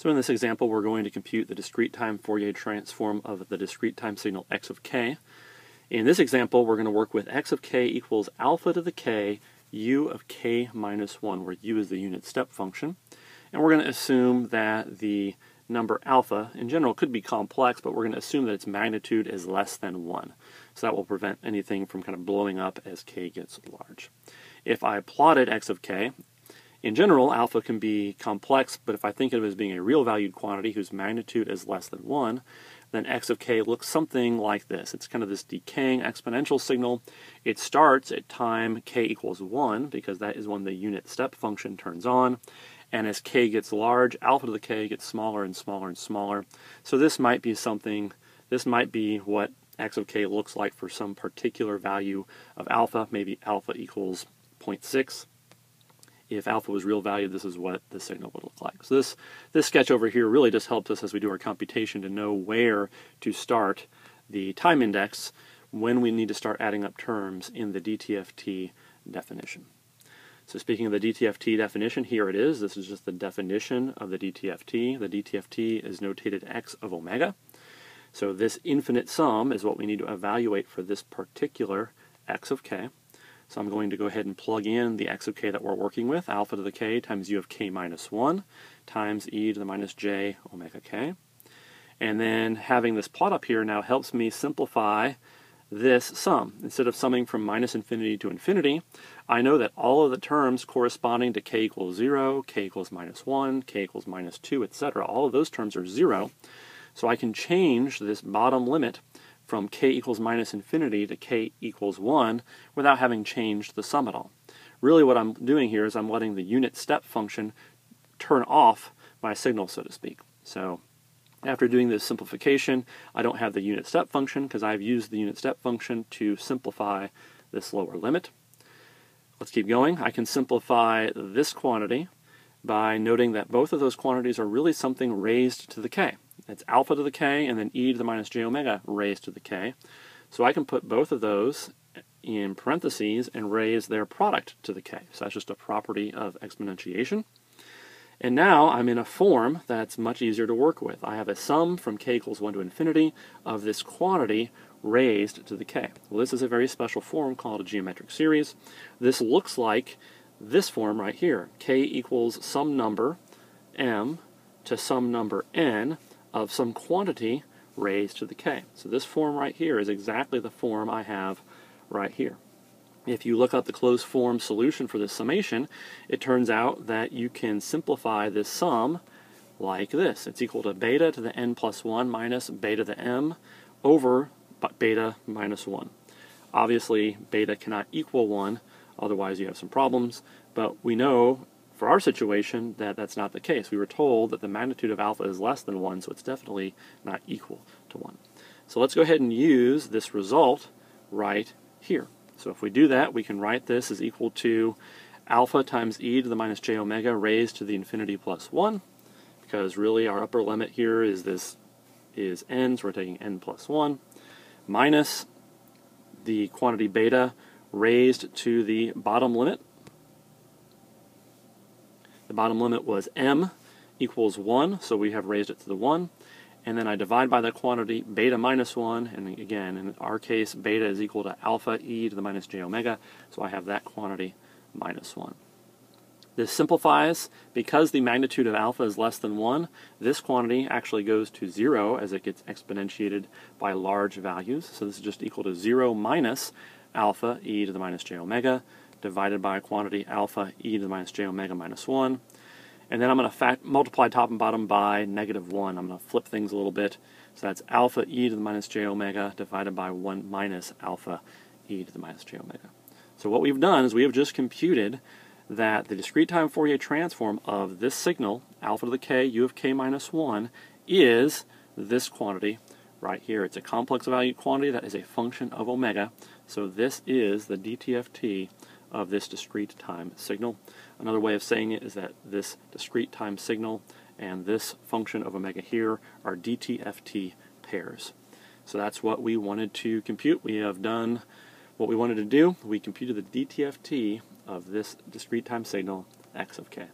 So in this example, we're going to compute the discrete time Fourier transform of the discrete time signal x of k. In this example, we're going to work with x of k equals alpha to the k u of k minus 1, where u is the unit step function. And we're going to assume that the number alpha, in general, could be complex, but we're going to assume that its magnitude is less than 1. So that will prevent anything from kind of blowing up as k gets large. If I plotted x of k, in general, alpha can be complex, but if I think of it as being a real valued quantity whose magnitude is less than 1, then x of k looks something like this. It's kind of this decaying exponential signal. It starts at time k equals 1, because that is when the unit step function turns on. And as k gets large, alpha to the k gets smaller and smaller and smaller. So this might be something, this might be what x of k looks like for some particular value of alpha, maybe alpha equals 0.6 if alpha was real value, this is what the signal would look like. So this, this sketch over here really just helps us as we do our computation to know where to start the time index when we need to start adding up terms in the DTFT definition. So speaking of the DTFT definition, here it is. This is just the definition of the DTFT. The DTFT is notated x of omega. So this infinite sum is what we need to evaluate for this particular x of k. So I'm going to go ahead and plug in the x of k that we're working with, alpha to the k times u of k minus 1 times e to the minus j omega k. And then having this plot up here now helps me simplify this sum. Instead of summing from minus infinity to infinity, I know that all of the terms corresponding to k equals 0, k equals minus 1, k equals minus 2, etc., all of those terms are 0. So I can change this bottom limit from k equals minus infinity to k equals 1 without having changed the sum at all. Really what I'm doing here is I'm letting the unit step function turn off my signal, so to speak. So after doing this simplification, I don't have the unit step function because I've used the unit step function to simplify this lower limit. Let's keep going. I can simplify this quantity by noting that both of those quantities are really something raised to the k. It's alpha to the k and then e to the minus j omega raised to the k. So I can put both of those in parentheses and raise their product to the k. So that's just a property of exponentiation. And now I'm in a form that's much easier to work with. I have a sum from k equals 1 to infinity of this quantity raised to the k. Well, this is a very special form called a geometric series. This looks like this form right here. k equals some number, m, to some number n, of some quantity raised to the k. So this form right here is exactly the form I have right here. If you look up the closed form solution for this summation, it turns out that you can simplify this sum like this. It's equal to beta to the n plus 1 minus beta to the m over beta minus 1. Obviously, beta cannot equal 1, otherwise you have some problems, but we know for our situation, that that's not the case. We were told that the magnitude of alpha is less than 1, so it's definitely not equal to 1. So let's go ahead and use this result right here. So if we do that, we can write this as equal to alpha times e to the minus j omega raised to the infinity plus 1, because really our upper limit here is this is n, so we're taking n plus 1, minus the quantity beta raised to the bottom limit, the bottom limit was m equals 1, so we have raised it to the 1. And then I divide by the quantity beta minus 1, and again, in our case, beta is equal to alpha e to the minus j omega, so I have that quantity minus 1. This simplifies, because the magnitude of alpha is less than 1, this quantity actually goes to 0 as it gets exponentiated by large values. So this is just equal to 0 minus alpha e to the minus j omega divided by a quantity alpha e to the minus j omega minus 1. And then I'm going to multiply top and bottom by negative 1. I'm going to flip things a little bit. So that's alpha e to the minus j omega divided by 1 minus alpha e to the minus j omega. So what we've done is we have just computed that the discrete time Fourier transform of this signal, alpha to the k, u of k minus 1, is this quantity right here. It's a complex valued quantity that is a function of omega. So this is the DTFT of this discrete time signal. Another way of saying it is that this discrete time signal and this function of omega here are DTFT pairs. So that's what we wanted to compute. We have done what we wanted to do. We computed the DTFT of this discrete time signal x of k.